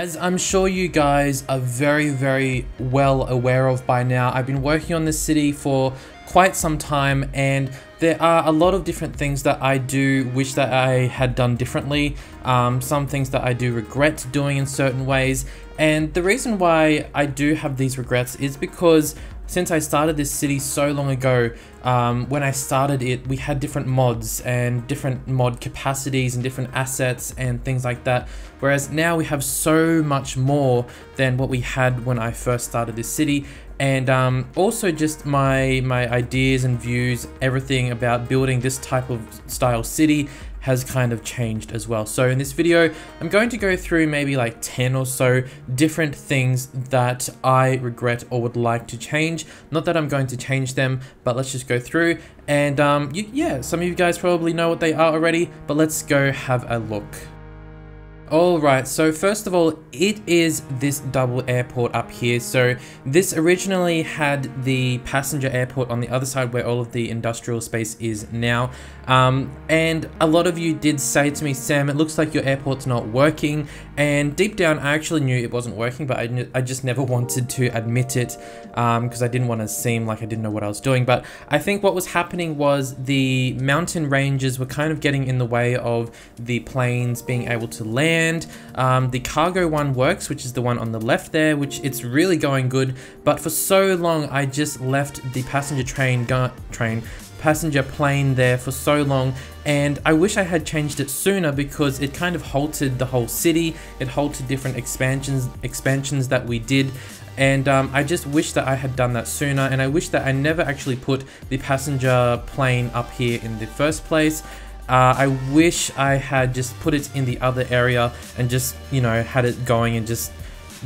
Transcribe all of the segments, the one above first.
I'm sure you guys are very, very well aware of by now, I've been working on this city for quite some time and there are a lot of different things that I do wish that I had done differently, um, some things that I do regret doing in certain ways, and the reason why I do have these regrets is because since I started this city so long ago, um, when I started it, we had different mods and different mod capacities and different assets and things like that. Whereas now we have so much more than what we had when I first started this city. And um, also just my, my ideas and views, everything about building this type of style city has kind of changed as well. So in this video, I'm going to go through maybe like 10 or so different things that I regret or would like to change. Not that I'm going to change them, but let's just go through. And um, yeah, some of you guys probably know what they are already, but let's go have a look. Alright, so first of all, it is this double airport up here. So this originally had the passenger airport on the other side where all of the industrial space is now. Um, and a lot of you did say to me, Sam, it looks like your airport's not working. And deep down, I actually knew it wasn't working, but I, I just never wanted to admit it because um, I didn't want to seem like I didn't know what I was doing. But I think what was happening was the mountain ranges were kind of getting in the way of the planes being able to land. Um, the cargo one works, which is the one on the left there, which it's really going good. But for so long, I just left the passenger train train passenger plane there for so long. And I wish I had changed it sooner because it kind of halted the whole city. It halted different expansions expansions that we did. And um, I just wish that I had done that sooner. And I wish that I never actually put the passenger plane up here in the first place uh, I wish I had just put it in the other area and just you know had it going and just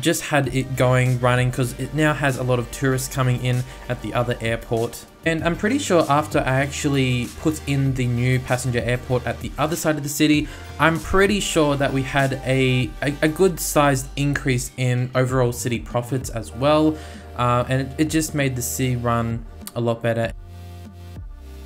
just had it going running because it now has a lot of tourists coming in at the other airport and I'm pretty sure after I actually put in the new passenger airport at the other side of the city, I'm pretty sure that we had a, a, a good sized increase in overall city profits as well. Uh, and it, it just made the city run a lot better.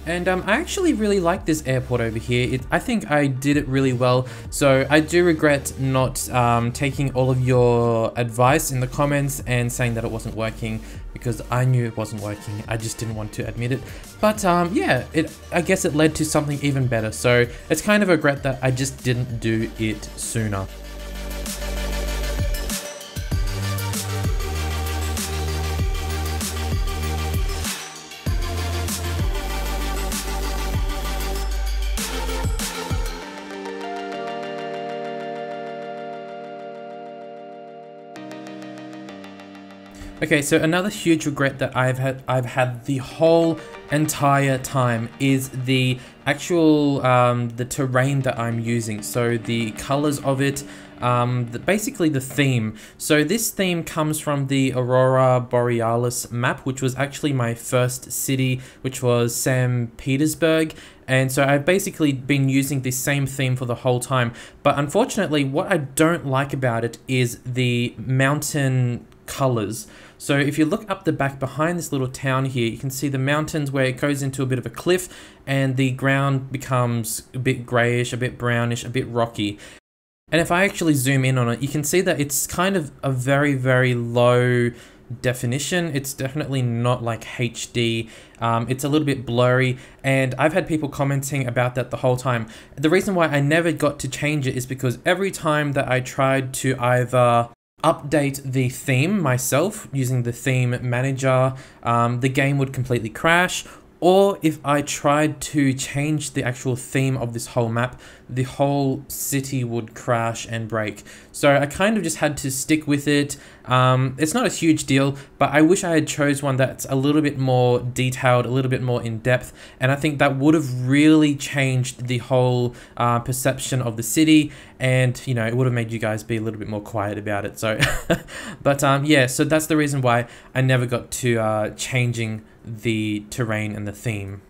And um, I actually really like this airport over here. It, I think I did it really well. So I do regret not um, taking all of your advice in the comments and saying that it wasn't working because I knew it wasn't working. I just didn't want to admit it. But um, yeah, it I guess it led to something even better. So it's kind of a regret that I just didn't do it sooner. Okay, so another huge regret that I've had I've had the whole entire time is the actual um, the terrain that I'm using. So the colors of it, um, the, basically the theme. So this theme comes from the Aurora Borealis map, which was actually my first city, which was St. Petersburg. And so I've basically been using this same theme for the whole time. But unfortunately, what I don't like about it is the mountain colors. So if you look up the back behind this little town here, you can see the mountains where it goes into a bit of a cliff and the ground becomes a bit grayish, a bit brownish, a bit rocky. And if I actually zoom in on it, you can see that it's kind of a very, very low definition. It's definitely not like HD. Um, it's a little bit blurry and I've had people commenting about that the whole time. The reason why I never got to change it is because every time that I tried to either update the theme myself using the theme manager, um, the game would completely crash or if I tried to change the actual theme of this whole map, the whole city would crash and break. So I kind of just had to stick with it. Um, it's not a huge deal, but I wish I had chose one that's a little bit more detailed, a little bit more in depth, and I think that would have really changed the whole uh, perception of the city, and you know it would have made you guys be a little bit more quiet about it. So, but um, yeah, so that's the reason why I never got to uh, changing the terrain and the theme.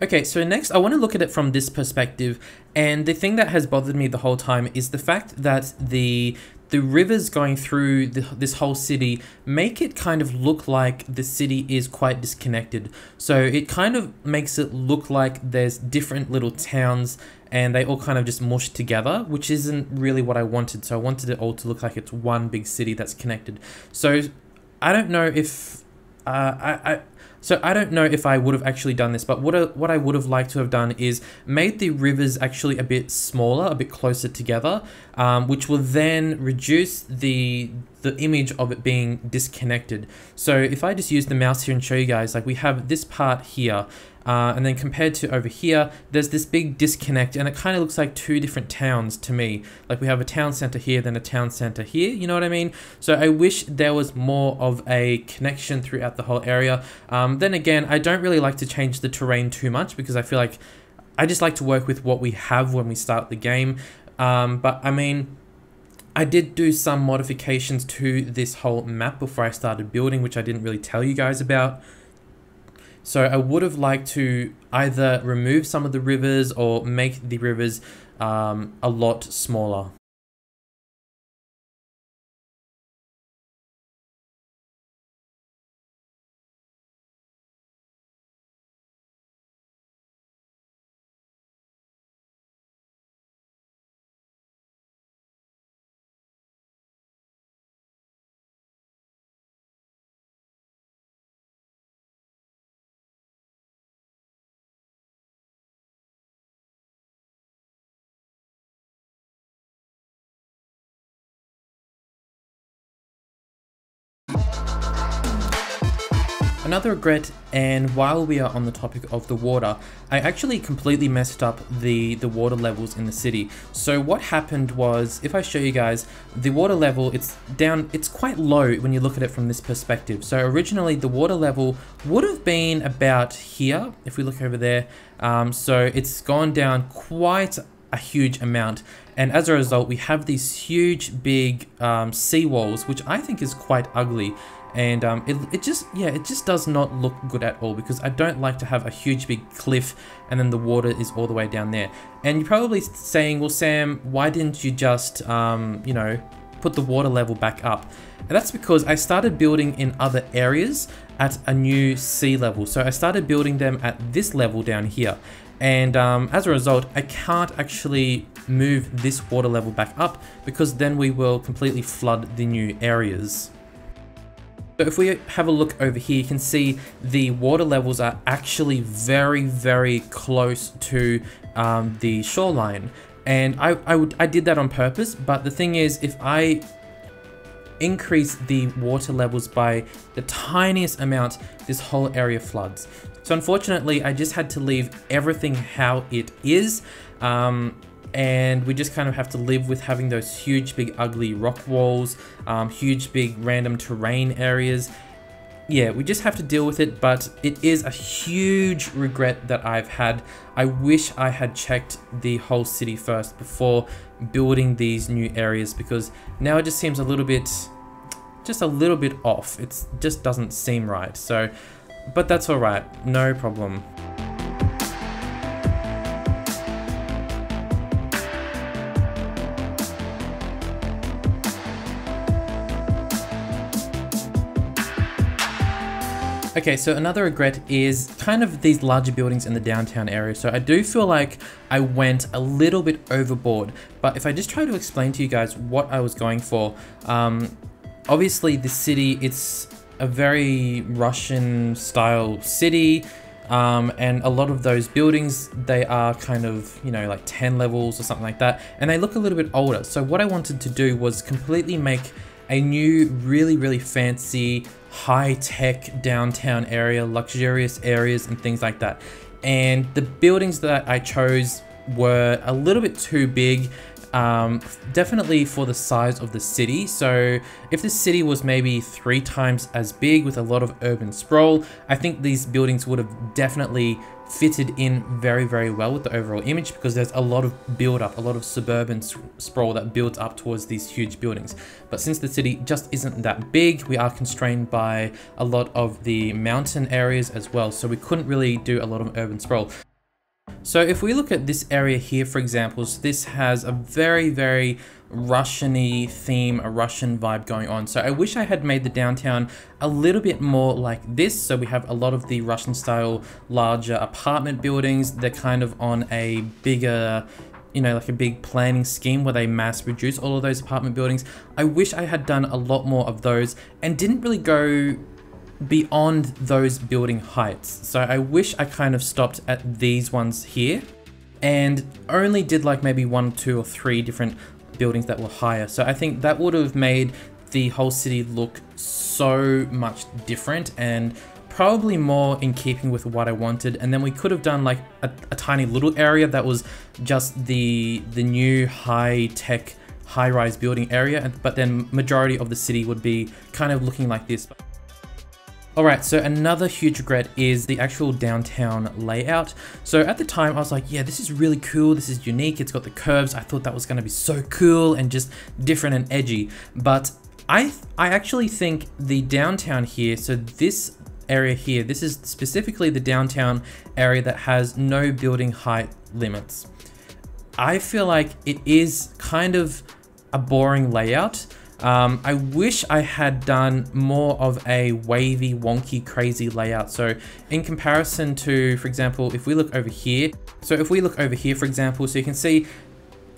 Okay, so next I want to look at it from this perspective, and the thing that has bothered me the whole time is the fact that the the rivers going through the, this whole city make it kind of look like the city is quite disconnected. So it kind of makes it look like there's different little towns and they all kind of just mush together, which isn't really what I wanted. So I wanted it all to look like it's one big city that's connected. So I don't know if uh, I, I so I don't know if I would have actually done this, but what I, what I would have liked to have done is made the rivers actually a bit smaller, a bit closer together, um, which will then reduce the the image of it being disconnected. So if I just use the mouse here and show you guys, like we have this part here, uh, and then compared to over here, there's this big disconnect and it kind of looks like two different towns to me. Like we have a town center here, then a town center here, you know what I mean? So I wish there was more of a connection throughout the whole area. Um, then again, I don't really like to change the terrain too much because I feel like I just like to work with what we have when we start the game. Um, but I mean, I did do some modifications to this whole map before I started building, which I didn't really tell you guys about. So I would have liked to either remove some of the rivers or make the rivers um, a lot smaller. Another regret, and while we are on the topic of the water, I actually completely messed up the, the water levels in the city. So what happened was, if I show you guys, the water level, it's down, it's quite low when you look at it from this perspective. So originally the water level would have been about here, if we look over there. Um, so it's gone down quite a huge amount and as a result we have these huge big um, seawalls which I think is quite ugly and um, it, it just yeah it just does not look good at all because I don't like to have a huge big cliff and then the water is all the way down there. And you're probably saying well Sam why didn't you just um, you know put the water level back up? And that's because I started building in other areas at a new sea level. So I started building them at this level down here. And um, as a result I can't actually move this water level back up because then we will completely flood the new areas. So if we have a look over here, you can see the water levels are actually very, very close to um, the shoreline. And I, I, would, I did that on purpose, but the thing is, if I increase the water levels by the tiniest amount, this whole area floods. So unfortunately, I just had to leave everything how it is. Um, and we just kind of have to live with having those huge big ugly rock walls um, huge big random terrain areas. Yeah we just have to deal with it but it is a huge regret that I've had. I wish I had checked the whole city first before building these new areas because now it just seems a little bit just a little bit off. It just doesn't seem right. So but that's alright no problem Okay, so another regret is kind of these larger buildings in the downtown area. So I do feel like I went a little bit overboard, but if I just try to explain to you guys what I was going for, um, obviously the city, it's a very Russian style city. Um, and a lot of those buildings, they are kind of, you know, like 10 levels or something like that. And they look a little bit older. So what I wanted to do was completely make a new, really, really fancy high-tech downtown area, luxurious areas and things like that. And the buildings that I chose were a little bit too big um, definitely for the size of the city. So if the city was maybe three times as big with a lot of urban sprawl, I think these buildings would have definitely fitted in very, very well with the overall image because there's a lot of build up, a lot of suburban sprawl that builds up towards these huge buildings. But since the city just isn't that big, we are constrained by a lot of the mountain areas as well. So we couldn't really do a lot of urban sprawl. So if we look at this area here, for example, so this has a very, very Russian-y theme, a Russian vibe going on. So I wish I had made the downtown a little bit more like this. So we have a lot of the Russian style larger apartment buildings. They're kind of on a bigger you know, like a big planning scheme where they mass produce all of those apartment buildings. I wish I had done a lot more of those and didn't really go beyond those building heights. So I wish I kind of stopped at these ones here and only did like maybe one, two or three different buildings that were higher. So I think that would have made the whole city look so much different and probably more in keeping with what I wanted. And then we could have done like a, a tiny little area that was just the, the new high tech high rise building area. But then majority of the city would be kind of looking like this. Alright, so another huge regret is the actual downtown layout. So at the time I was like, yeah, this is really cool, this is unique, it's got the curves, I thought that was gonna be so cool and just different and edgy. But I, I actually think the downtown here, so this area here, this is specifically the downtown area that has no building height limits. I feel like it is kind of a boring layout. Um, I wish I had done more of a wavy, wonky, crazy layout. So in comparison to, for example, if we look over here, so if we look over here, for example, so you can see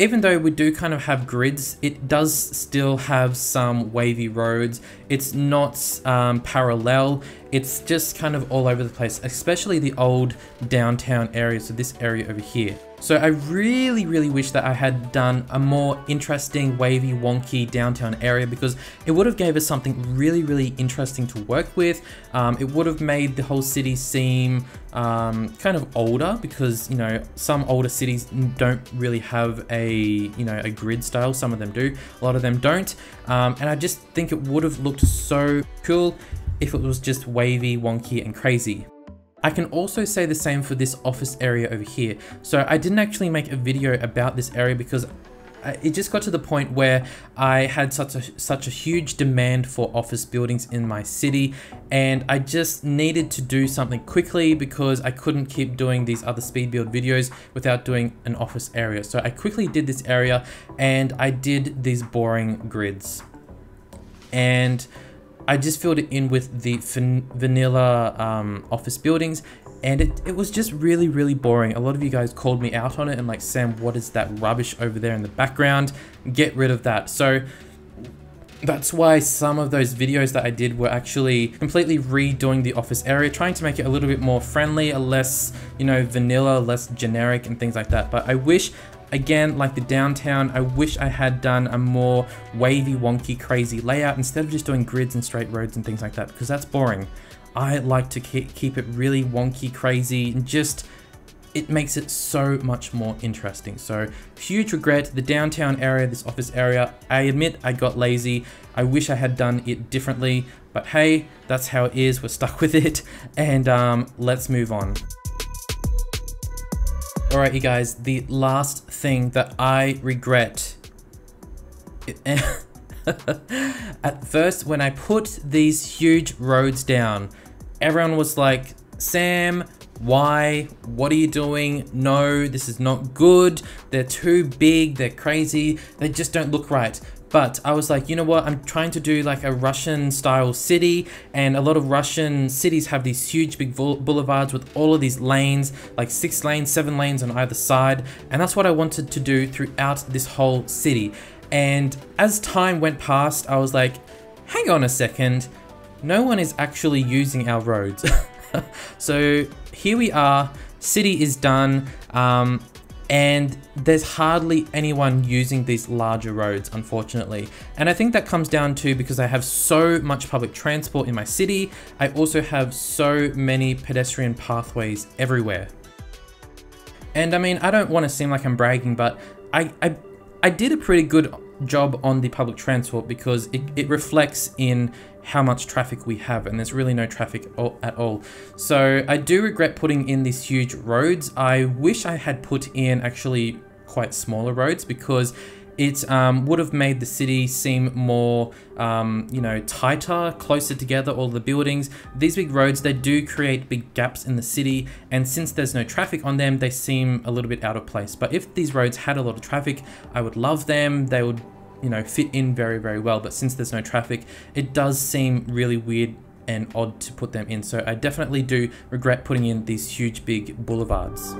even though we do kind of have grids, it does still have some wavy roads. It's not um, parallel. It's just kind of all over the place, especially the old downtown area. So this area over here. So I really, really wish that I had done a more interesting, wavy, wonky downtown area because it would have gave us something really, really interesting to work with. Um, it would have made the whole city seem um, kind of older because, you know, some older cities don't really have a, you know, a grid style. Some of them do, a lot of them don't. Um, and I just think it would have looked so cool if it was just wavy, wonky, and crazy. I can also say the same for this office area over here. So I didn't actually make a video about this area because uh, it just got to the point where I had such a such a huge demand for office buildings in my city and I just needed to do something quickly because I couldn't keep doing these other speed build videos without doing an office area. So I quickly did this area and I did these boring grids. And I just filled it in with the vanilla um, office buildings and it, it was just really, really boring. A lot of you guys called me out on it and like, Sam, what is that rubbish over there in the background? Get rid of that. So that's why some of those videos that I did were actually completely redoing the office area, trying to make it a little bit more friendly, a less, you know, vanilla, less generic and things like that. But I wish Again, like the downtown, I wish I had done a more wavy, wonky, crazy layout instead of just doing grids and straight roads and things like that, because that's boring. I like to keep it really wonky, crazy, and just it makes it so much more interesting. So huge regret, the downtown area, this office area, I admit I got lazy. I wish I had done it differently, but hey, that's how it is. We're stuck with it and um, let's move on. Alright you guys, the last thing that I regret at first when I put these huge roads down, everyone was like, Sam, why? What are you doing? No, this is not good. They're too big, they're crazy, they just don't look right. But I was like, you know what? I'm trying to do like a Russian style city and a lot of Russian cities have these huge big boulevards with all of these lanes, like six lanes, seven lanes on either side. And that's what I wanted to do throughout this whole city. And as time went past, I was like, hang on a second. No one is actually using our roads. so here we are, city is done. Um, and there's hardly anyone using these larger roads, unfortunately. And I think that comes down to because I have so much public transport in my city, I also have so many pedestrian pathways everywhere. And I mean, I don't want to seem like I'm bragging, but I, I, I did a pretty good job on the public transport because it, it reflects in how much traffic we have and there's really no traffic at all. So I do regret putting in these huge roads. I wish I had put in actually quite smaller roads because it um, would have made the city seem more, um, you know, tighter, closer together, all the buildings. These big roads, they do create big gaps in the city, and since there's no traffic on them, they seem a little bit out of place. But if these roads had a lot of traffic, I would love them. They would you know, fit in very, very well. But since there's no traffic, it does seem really weird and odd to put them in. So I definitely do regret putting in these huge big boulevards.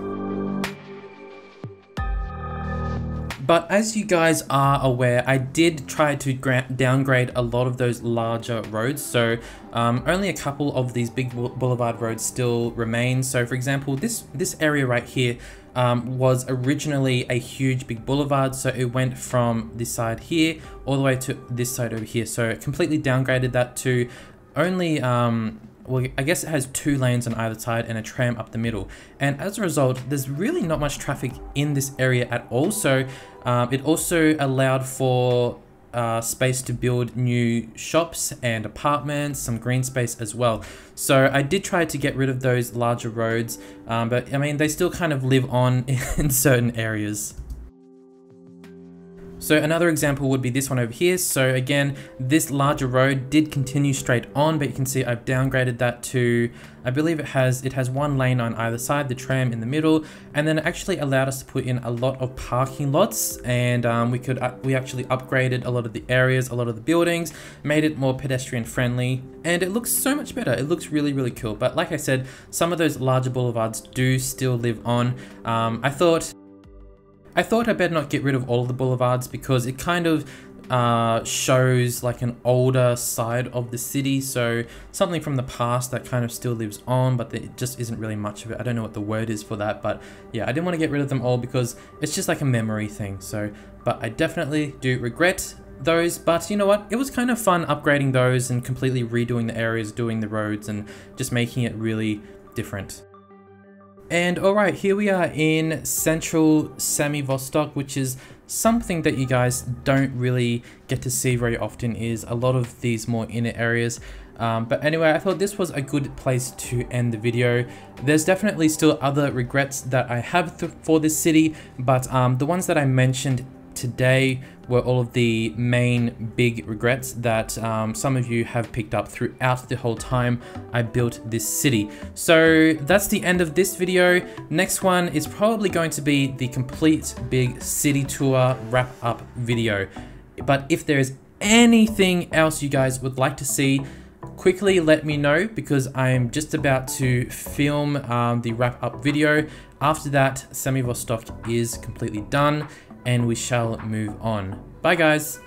But as you guys are aware, I did try to downgrade a lot of those larger roads. So um, only a couple of these big boulevard roads still remain. So for example, this, this area right here um, was originally a huge big boulevard. So it went from this side here all the way to this side over here. So completely downgraded that to only um, well, I guess it has two lanes on either side and a tram up the middle. And as a result, there's really not much traffic in this area at all. So um, it also allowed for uh, space to build new shops and apartments, some green space as well. So I did try to get rid of those larger roads, um, but I mean, they still kind of live on in certain areas. So another example would be this one over here. So again, this larger road did continue straight on, but you can see I've downgraded that to, I believe it has it has one lane on either side, the tram in the middle, and then it actually allowed us to put in a lot of parking lots, and um, we could uh, we actually upgraded a lot of the areas, a lot of the buildings, made it more pedestrian friendly, and it looks so much better. It looks really really cool. But like I said, some of those larger boulevards do still live on. Um, I thought I thought I better not get rid of all of the boulevards because it kind of uh, shows like an older side of the city. So something from the past that kind of still lives on, but it just isn't really much of it. I don't know what the word is for that, but yeah, I didn't want to get rid of them all because it's just like a memory thing. So, but I definitely do regret those, but you know what? It was kind of fun upgrading those and completely redoing the areas, doing the roads and just making it really different. And alright, here we are in central Samivostok, which is something that you guys don't really get to see very often is a lot of these more inner areas. Um, but anyway, I thought this was a good place to end the video. There's definitely still other regrets that I have for this city, but um, the ones that I mentioned today were all of the main big regrets that um, some of you have picked up throughout the whole time I built this city. So that's the end of this video. Next one is probably going to be the complete big city tour wrap up video. But if there is anything else you guys would like to see, quickly let me know because I'm just about to film um, the wrap up video. After that, Samivostok is completely done and we shall move on. Bye guys!